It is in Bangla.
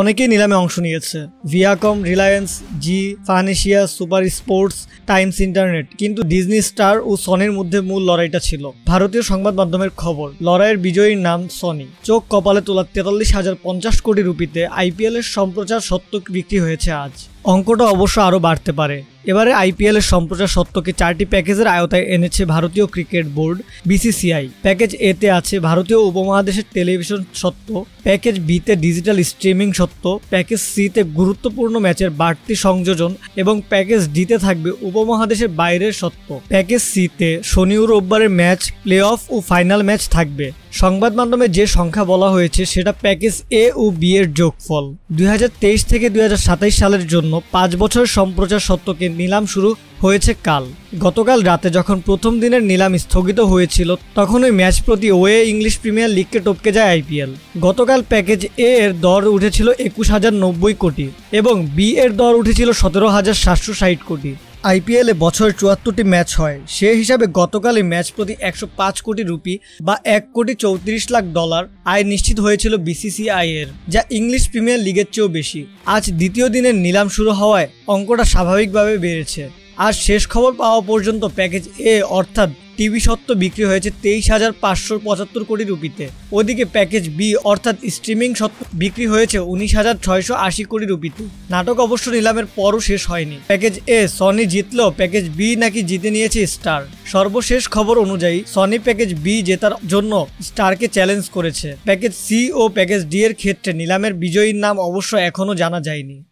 অনেকেই নিলামে অংশ নিয়েছে। ভিয়াকম, রিলায়েন্স, জি ফানেশিয়া সুপার স্পোর্টস, টাইমস, ইন্টারনেট। কিন্তু ডিজনি স্টার ও সনির মধ্যে মূল লড়াইটা ছিল। ভারতীয় সংবাদ মাধ্যমের খবর, লড়াইয়ের বিজয়ীর নাম সনি। চোখ কপালে তোলা তেতাল্লিশ হাজার পঞ্চাশ কোটি রুপিতে আইপিএলের সম্প্রচার সত্য বিক্রি হয়েছে আজ। অঙ্কটা অবশ্য আরও বাড়তে পারে। এবারে আইপিএল এর সম্প্রচার সত্যকে চারটি প্যাকেজের আয়তায় এনেছে ভারতীয় ক্রিকেট বোর্ড, বিসিসিআই। প্যাকেজ এতে আছে ভারতীয় উপমহাদেশের টেলিভিশন সত্য, প্যাকেজ বিতে ডিজিটাল স্ট্রিমিং সত্য, প্যাকেজ সিতে গুরুত্বপূর্ণ ম্যাচের বাড়তি সংযোজন এবং প্যাকেজ ডিতে থাকবে উপমহাদেশের বাইরের সত্য। প্যাকেজ সিতে শনি ও রোববারের ম্যাচ প্লে অফ ও ফাইনাল ম্যাচ থাকবে। সংবাদ মাধ্যমে যে সংখ্যা বলা হয়েছে, সেটা প্যাকেজ এ ও বি এর যোগফল। দুই হাজার তেইশ থেকে দুই সালের জন্য পাঁচ বছর সম্প্রচার সত্যকে নিলাম শুরু হয়েছে কাল। গতকাল রাতে যখন প্রথম দিনের নিলাম স্থগিত হয়েছিল, তখন ওই ম্যাচ প্রতি ওয়ে ইংলিশ প্রিমিয়ার লিগকে টপকে যায় আইপিএল গতকাল প্যাকেজ এ এর দর উঠেছিল একুশ হাজার নব্বই কোটি এবং বি এর দর উঠেছিল সতেরো হাজার সাতশো ষাট কোটি। আইপিএলে বছরে চুয়াত্তরটি ম্যাচ হয়। সে হিসাবে গতকালই ম্যাচ প্রতি একশো পাঁচ কোটি রুপি বা এক কোটি চৌত্রিশ লাখ ডলার আয় নিশ্চিত হয়েছিল বিসিসিআই এর, যা ইংলিশ প্রিমিয়ার লিগের চেয়েও বেশি। আজ দ্বিতীয় দিনের নিলাম শুরু হওয়ায় অঙ্কটা স্বাভাবিকভাবে বেড়েছে। আর শেষ খবর পাওয়া পর্যন্ত প্যাকেজ এ, অর্থাৎ টিভি সত্ত্ব বিক্রি হয়েছে তেইশ হাজার পাঁচশো পঁচাত্তর কোটি রুপিতে। ওদিকে প্যাকেজ বি, অর্থাৎ স্ট্রিমিং সত্ত্ব বিক্রি হয়েছে উনিশ হাজার ছয়শো আশি কোটি রুপিতে। নাটক অবশ্য নিলামের পরও শেষ হয়নি। প্যাকেজ এ, সনি জিতলেও প্যাকেজ বি নাকি জিতে নিয়েছে স্টার। সর্বশেষ খবর অনুযায়ী, সনি প্যাকেজ বি জেতার জন্য স্টারকে চ্যালেঞ্জ করেছে। প্যাকেজ সি ও প্যাকেজ ডি এর ক্ষেত্রে নিলামের বিজয়ীর নাম অবশ্য এখনও জানা যায়নি।